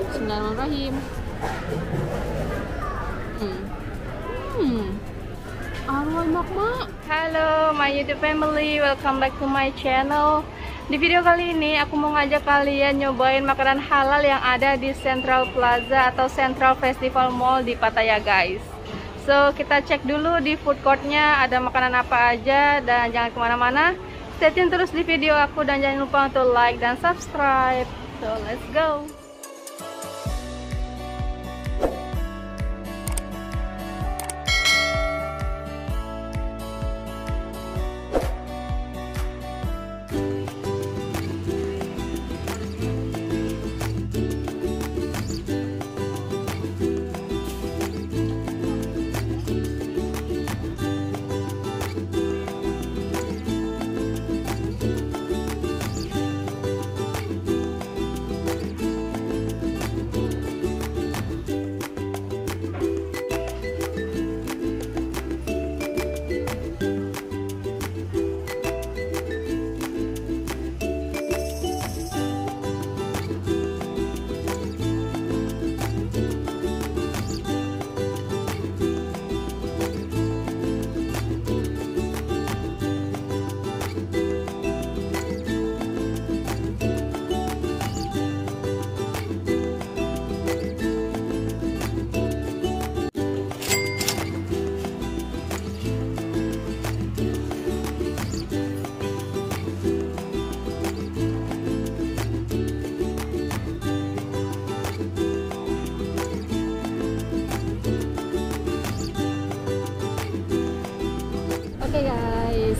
Bismillahirrahmanirrahim. Hmm. Hmm. Arwah makma. Halo my YouTube family, welcome back to my channel. Di video kali ini aku mau ngajak kalian nyobain makanan halal yang ada di Central Plaza atau Central Festival Mall di Pattaya guys. So kita cek dulu di food courtnya ada makanan apa aja dan jangan ke mana-mana. Stay tune terus di video aku dan jangan lupa untuk like dan subscribe. So let's go.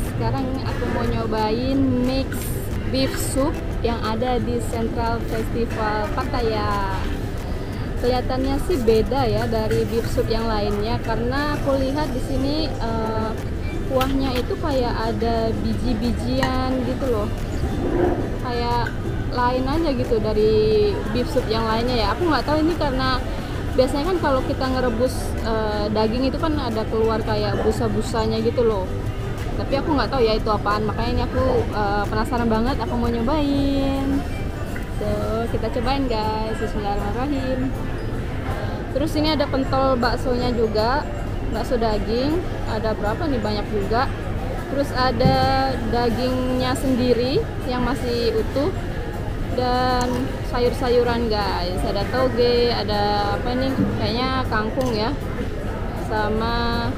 Sekarang aku mau nyobain mix beef soup yang ada di Central Festival Pattaya. Kelihatannya sih beda ya dari beef soup yang lainnya karena aku lihat di sini eh, kuahnya itu kayak ada biji-bijian gitu loh. Kayak lain aja gitu dari beef soup yang lainnya ya. Aku nggak tahu ini karena biasanya kan kalau kita ngerebus eh, daging itu kan ada keluar kayak busa-busanya gitu loh tapi aku nggak tahu ya itu apaan. Makanya ini aku eh, penasaran banget aku mau nyobain. So kita cobain guys. Bismillahirrahmanirrahim. Terus ini ada pentol baksonya juga. Bakso daging. Ada berapa nih? Banyak juga. Terus ada dagingnya sendiri yang masih utuh. Dan sayur-sayuran guys. Ada toge ada apa ini? Kayaknya kangkung ya. Sama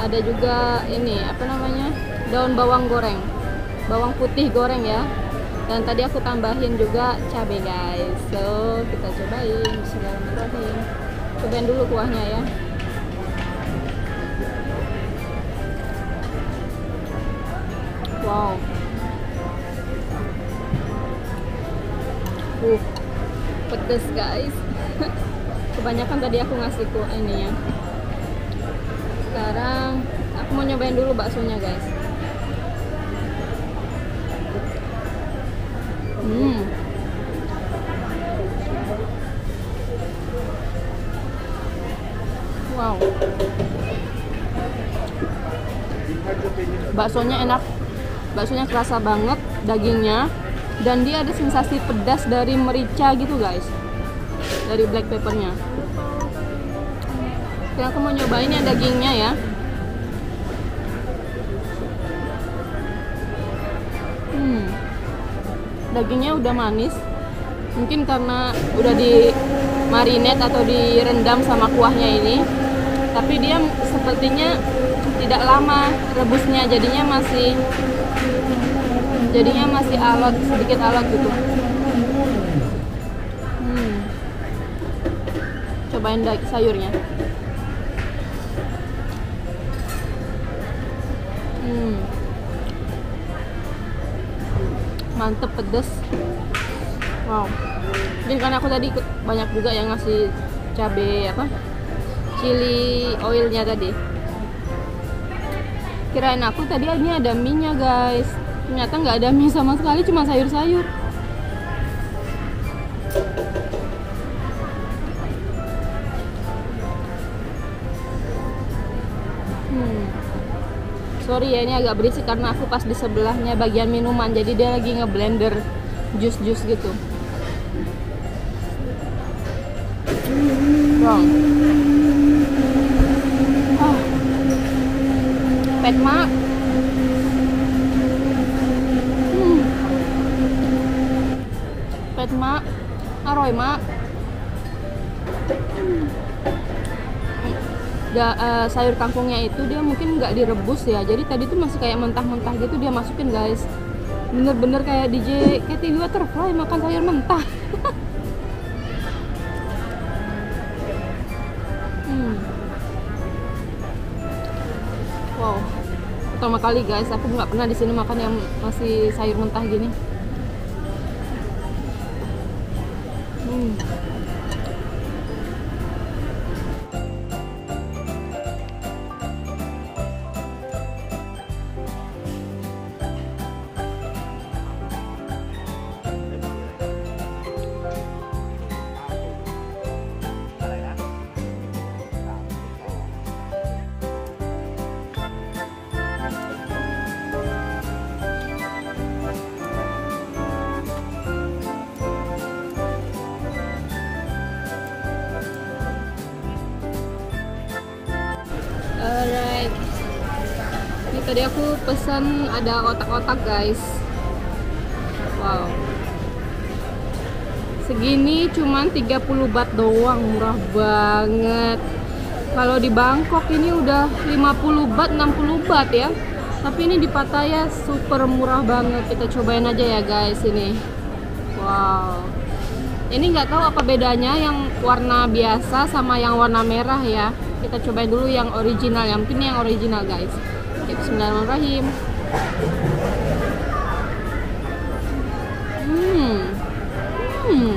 ada juga ini apa namanya daun bawang goreng. Bawang putih goreng ya. Dan tadi aku tambahin juga cabai guys. So kita cobain. Bismillahirrahmanirrahim. Cobain dulu kuahnya ya. Wow. Uh pedes guys. Kebanyakan tadi aku ngasih ku ini ya sekarang aku mau nyobain dulu baksonya guys. Hmm. Wow. Baksonya enak. Baksonya kerasa banget dagingnya. Dan dia ada sensasi pedas dari merica gitu guys. Dari black peppernya Oke, aku mau nyobain dagingnya ya. Hmm. Dagingnya udah manis. Mungkin karena udah di marinate atau direndam sama kuahnya ini. Tapi dia sepertinya tidak lama rebusnya jadinya masih jadinya masih alot sedikit alot gitu. Hmm. cobain sayurnya hmm. mantep pedes. Wow. Mungkin karena aku tadi banyak juga yang ngasih cabai apa chili oilnya tadi. Kirain aku tadi ini ada minyak guys. Ternyata nggak ada mie sama sekali cuma sayur-sayur sorry ya ini agak berisik karena aku pas di sebelahnya bagian minuman jadi dia lagi ngeblender jus-jus gitu Wow. Ah. Pet mak. Hmm. Pet mak. Aroy mak. Da, uh, sayur kangkungnya itu dia mungkin nggak direbus ya. Jadi tadi tuh masih kayak mentah-mentah gitu dia masukin guys. Bener-bener kayak DJ Katy Waterfly makan sayur mentah. Hmm. wow. Pertama kali guys aku nggak pernah di sini makan yang masih sayur mentah gini. Hmm. Alright. Ini tadi aku pesan ada otak-otak guys. Wow. Segini cuman 30 bat doang, murah banget. Kalau di Bangkok ini udah 50 bat, 60 bat ya. Tapi ini di Pattaya super murah banget. Kita cobain aja ya guys ini. Wow. Ini nggak tahu apa bedanya yang warna biasa sama yang warna merah ya kita cobain dulu yang original yang mungkin yang original guys. Oke, Bismillahirrahmanirrahim. Hmm. Hmm.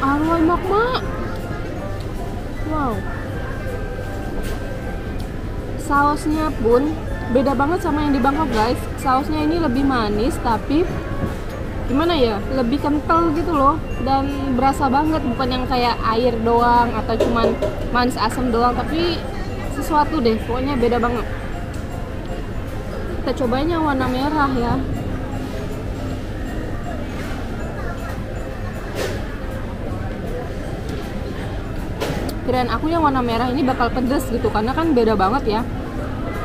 Arwah wow. Sausnya pun beda banget sama yang di Bangkok guys. Sausnya ini lebih manis tapi gimana ya? Lebih kental gitu loh. Dan berasa banget. Bukan yang kayak air doang atau cuman manis asam doang. Tapi sesuatu deh. Pokoknya beda banget. Kita cobain yang warna merah ya. Kirain aku yang warna merah ini bakal pedes gitu. Karena kan beda banget ya.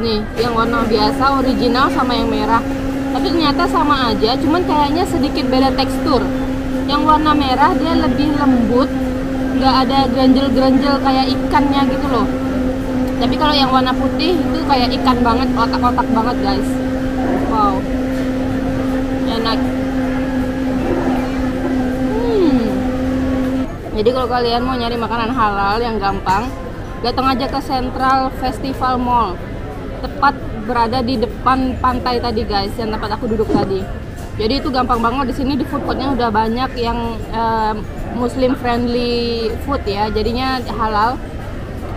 Nih yang warna biasa original sama yang merah tapi ternyata sama aja cuman kayaknya sedikit beda tekstur. Yang warna merah dia lebih lembut. Nggak ada granjel-granjel kayak ikannya gitu loh. Tapi kalau yang warna putih itu kayak ikan banget otak-otak banget guys. Wow. Enak hmm. jadi kalau kalian mau nyari makanan halal yang gampang datang aja ke Central Festival Mall. Tepat berada di depan pantai tadi guys yang tempat aku duduk tadi. Jadi itu gampang banget. Di sini di food courtnya udah banyak yang uh, muslim friendly food ya jadinya halal.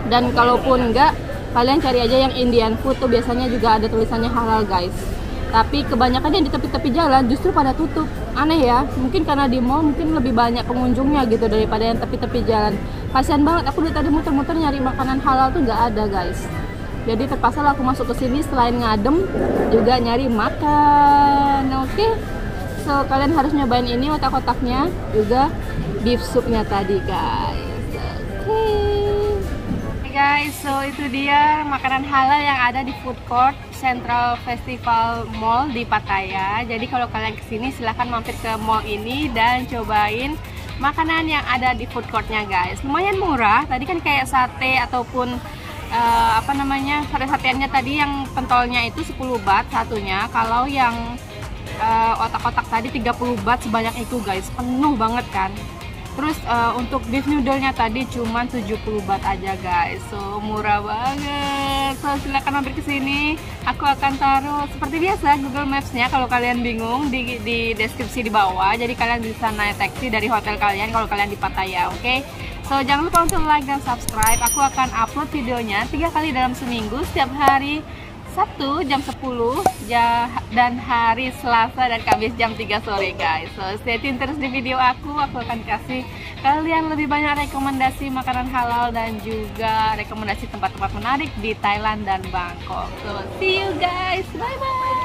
Dan kalaupun enggak kalian cari aja yang Indian food tuh biasanya juga ada tulisannya halal guys. Tapi kebanyakan yang di tepi-tepi jalan justru pada tutup. Aneh ya mungkin karena di mall mungkin lebih banyak pengunjungnya gitu daripada yang tepi-tepi jalan. Kasian banget aku dari tadi muter-muter nyari makanan halal tuh nggak ada guys jadi terpaksa aku masuk ke sini selain ngadem juga nyari makan. Oke. Okay? so kalian harus nyobain ini otak-otaknya juga beef soupnya tadi guys. Oke. Okay. guys. So itu dia makanan halal yang ada di food court Central Festival Mall di Pattaya. Jadi kalau kalian ke sini silahkan mampir ke mall ini dan cobain makanan yang ada di food courtnya guys. Lumayan murah. Tadi kan kayak sate ataupun uh, apa namanya sate-sateannya tadi yang pentolnya itu 10 bat satunya. Kalau yang eh, otak-otak uh, tadi 30 bat sebanyak itu guys. Penuh banget kan. Terus uh, untuk beef noodle-nya tadi cuma 70 bat aja guys. So murah banget. So silahkan mampir ke sini. Aku akan taruh seperti biasa Google Maps-nya. Kalau kalian bingung di, di deskripsi di bawah. Jadi kalian bisa naik taksi dari hotel kalian kalau kalian di Pattaya oke? okay? So jangan lupa untuk like dan subscribe. Aku akan upload videonya tiga kali dalam seminggu setiap hari Sabtu jam 10 dan hari Selasa dan Kamis jam 3 sore guys. So stay tune terus di video aku. Aku akan kasih kalian lebih banyak rekomendasi makanan halal dan juga rekomendasi tempat-tempat menarik di Thailand dan Bangkok. So see you guys. Bye bye.